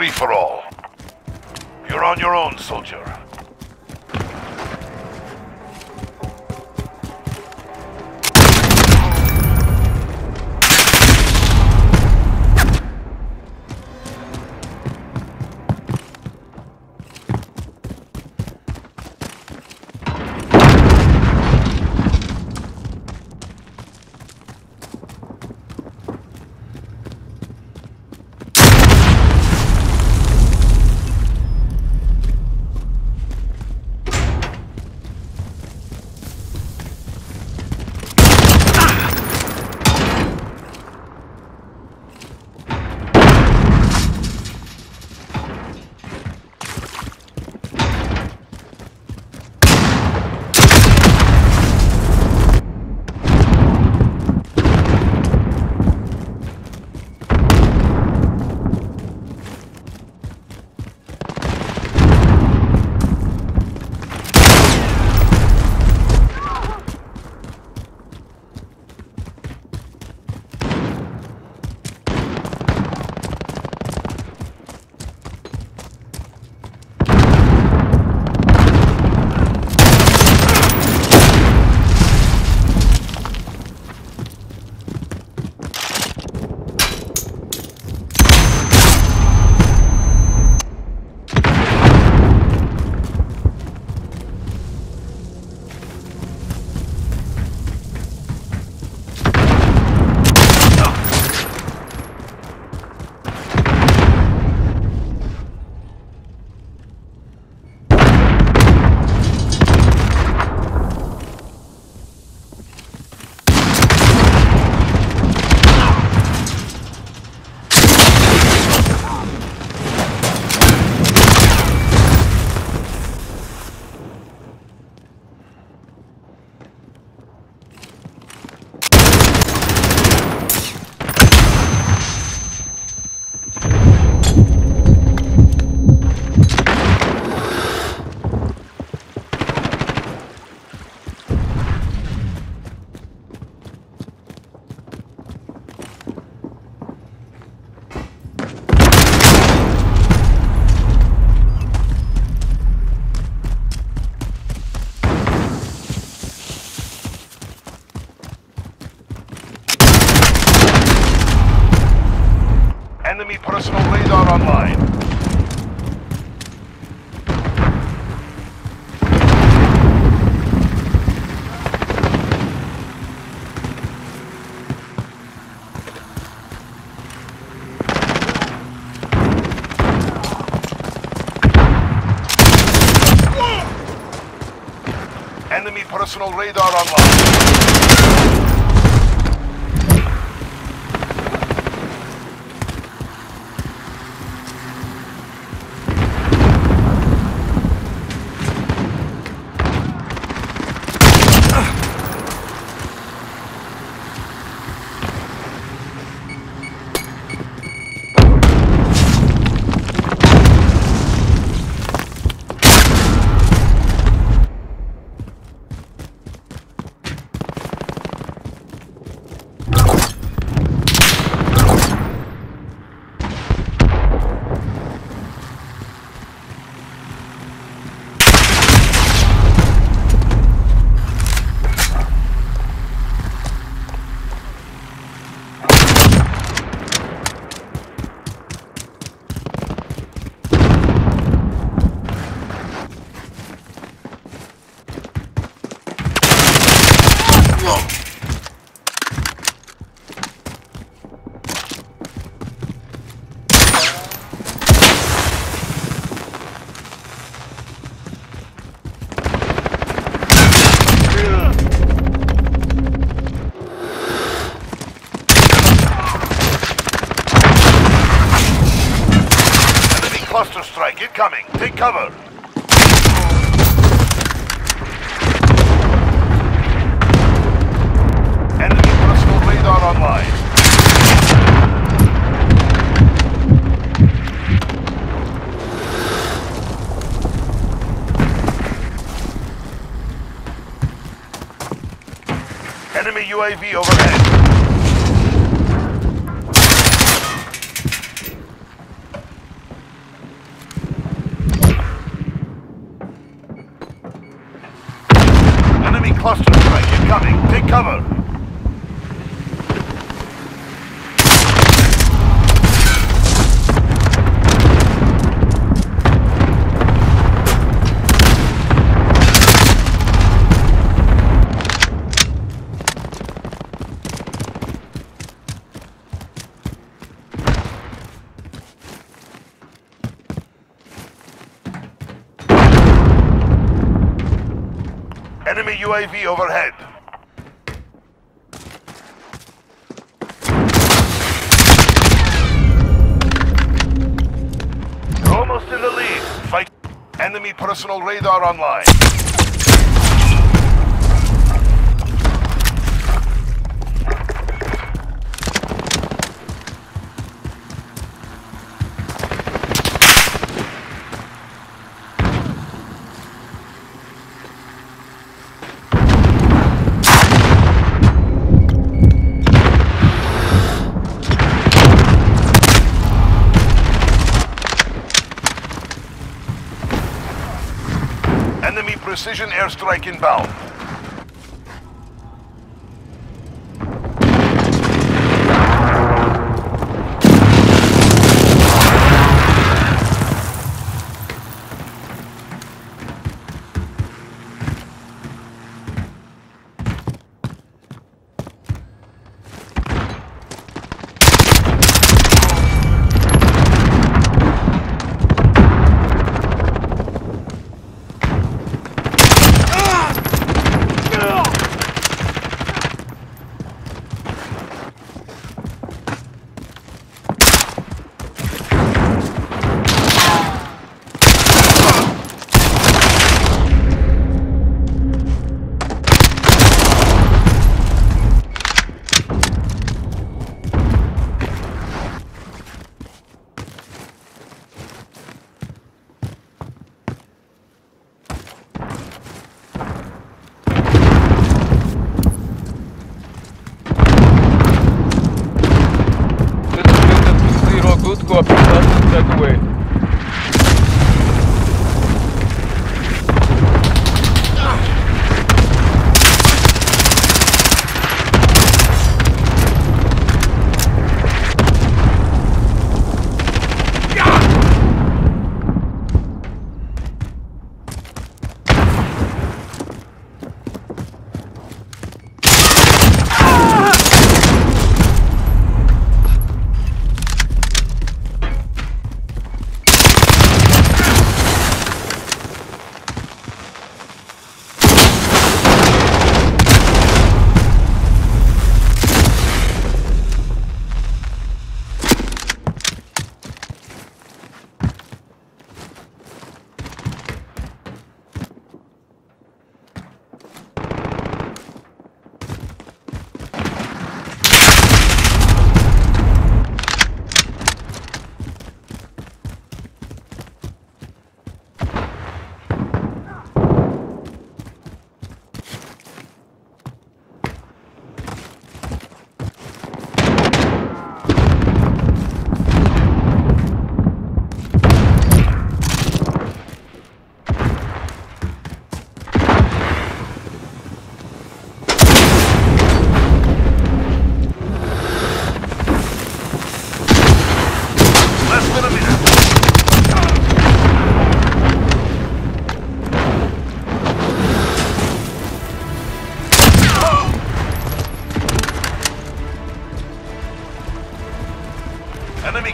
free-for-all. You're on your own, soldier. Online. Enemy personal radar online. Enemy cluster strike incoming. Take cover. are online. Enemy UAV overhead. cluster strike incoming. Take cover. Enemy UAV overhead. Almost in the lead. Fight. Enemy personal radar online. Enemy precision airstrike inbound. Copy that, that way.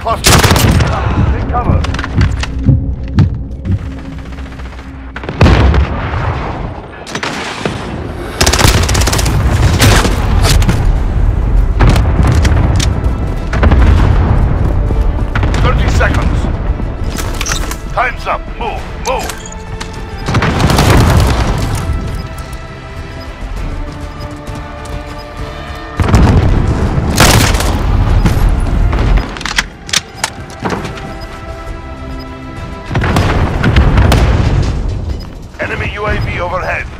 Cluster. Take cover. Enemy UAV overhead.